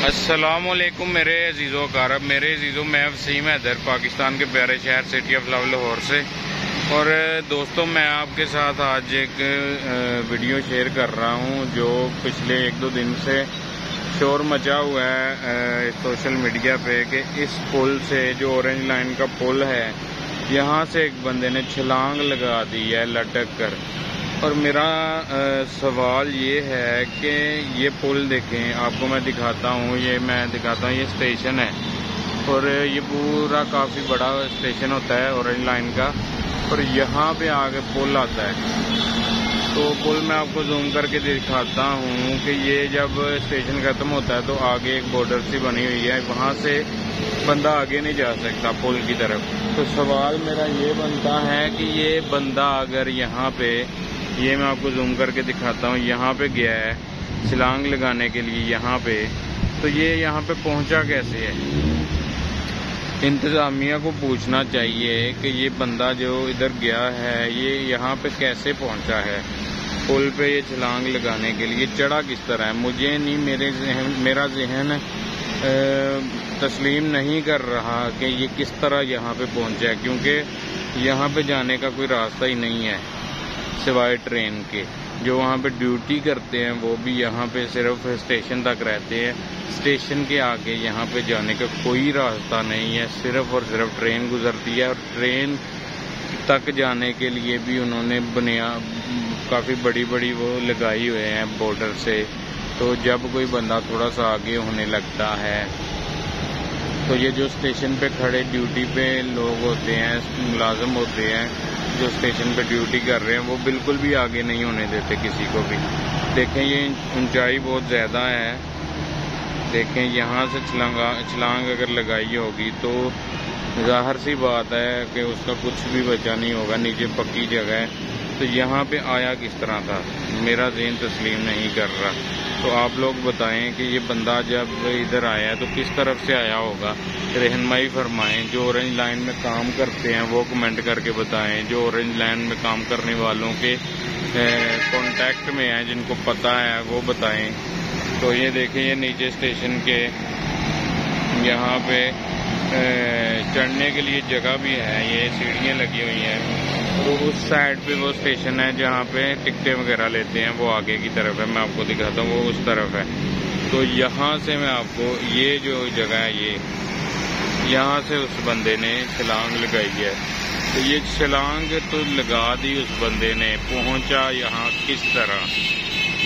असलकुम मेरे अजीज़ो कारब, मेरे अजीज़ों, मैं वसीम हैदर, पाकिस्तान के प्यारे शहर सिटी ऑफ़ लव लाहौर से। और, दोस्तों, मैं आपके साथ आज एक वीडियो शेयर कर रहा हूँ, जो पिछले एक दो दिन से शोर मचा हुआ है सोशल मीडिया पे कि इस पुल से जो ऑरेंज लाइन का पुल है, यहाँ से एक बंदे ने छलांग लगा दी है, लटक कर। और मेरा आ, सवाल ये है कि ये पुल देखें आपको मैं दिखाता हूँ ये मैं दिखाता हूँ ये स्टेशन है। और ये पूरा काफ़ी बड़ा स्टेशन होता है ऑरेंज लाइन का। और यहाँ पे आगे पुल आता है। तो पुल मैं आपको जूम करके दिखाता हूँ कि ये जब स्टेशन ख़त्म होता है तो आगे एक बॉर्डर सी बनी हुई है। वहाँ से बंदा आगे नहीं जा सकता पुल की तरफ़। तो सवाल मेरा ये बनता है कि ये बंदा अगर यहाँ पे ये मैं आपको जूम करके दिखाता हूँ। यहाँ पे गया है सिलांग लगाने के लिए यहाँ पे। तो ये यहाँ पे पहुँचा कैसे है? इंतज़ामिया को पूछना चाहिए कि ये बंदा जो इधर गया है, ये यहाँ पे कैसे पहुँचा है? पुल पे ये छलांग लगाने के लिए चढ़ा किस तरह है? मुझे नहीं, मेरे जहन, मेरा जहन तस्लीम नहीं कर रहा कि ये किस तरह यहाँ पे पहुँचा है, क्योंकि यहाँ पे जाने का कोई रास्ता ही नहीं है। सिवाय ट्रेन के, जो वहाँ पे ड्यूटी करते हैं, वो भी यहाँ पे सिर्फ़ स्टेशन तक रहते हैं। स्टेशन के आगे यहाँ पे जाने का कोई रास्ता नहीं है, सिर्फ़ और सिर्फ़ ट्रेन गुजरती है। और ट्रेन तक जाने के लिए भी उन्होंने बुनिया, काफ़ी बड़ी बड़ी वो लगाई हुए हैं बॉर्डर से। तो जब कोई बंदा थोड़ा सा आगे होने लगता है तो ये जो स्टेशन पे खड़े ड्यूटी पे लोग होते हैं, मुलाजम होते हैं जो स्टेशन पे ड्यूटी कर रहे हैं, वो बिल्कुल भी आगे नहीं होने देते किसी को भी। देखें, ये ऊंचाई बहुत ज़्यादा है। देखें, यहाँ से छलांगा, छलांग अगर लगाई होगी तो ज़ाहिर सी बात है कि उसका कुछ भी बचा नहीं होगा, नीचे पक्की जगह है। तो यहाँ पे आया किस तरह था? मेरा जहन तस्लीम नहीं कर रहा। तो आप लोग बताएँ कि ये बंदा जब इधर आया तो किस तरफ़ से आया होगा? रहनमाई फरमाएँ, जो ऑरेंज लाइन में काम करते हैं, वो कमेंट करके बताएँ। जो ऑरेंज लाइन में काम करने वालों के कांटेक्ट में हैं, जिनको पता है, वो बताएँ। तो ये देखें, ये नीचे स्टेशन के, यहाँ पे चढ़ने के लिए जगह भी है, ये सीढ़ियाँ लगी हुई हैं। तो उस साइड पे वो स्टेशन है जहाँ पे टिकटें वगैरह लेते हैं, वो आगे की तरफ़ है, मैं आपको दिखाता हूँ, वो उस तरफ़ है। तो यहाँ से मैं आपको, ये जो जगह है ये, यहाँ से उस बंदे ने छलांग लगाई है। तो ये छलांग तो लगा दी उस बंदे ने, पहुँचा यहाँ किस तरह?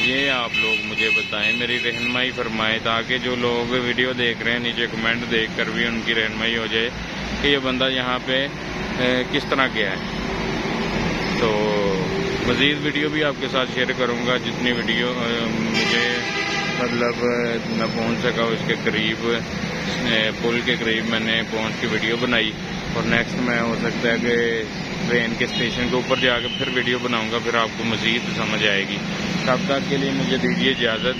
ये आप लोग मुझे बताएँ, मेरी रहनमाई फरमाएँ, ताकि जो लोग वीडियो देख रहे हैं, नीचे कमेंट देख कर भी उनकी रहनमाई हो जाए। कि ये बंदा यहाँ पे किस तरह गया है। तो मज़ीद वीडियो भी आपके साथ शेयर करूँगा, जितनी वीडियो मुझे मतलब मैं पहुँच सका उसके करीब पुल के करीब मैंने पहुँच के वीडियो बनाई। और नेक्स्ट में हो सकता है कि ट्रेन के स्टेशन के ऊपर जाकर फिर वीडियो बनाऊँगा, फिर आपको मज़ीद समझ आएगी। तब तक के लिए मुझे दीजिए इजाज़त।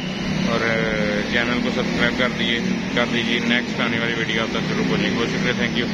और चैनल को सब्सक्राइब कर दिए, कर दीजिए। नेक्स्ट आने वाली वीडियो आप तक ज़रूर पहुँचेंगे बहुत शुक्रिया। Thank you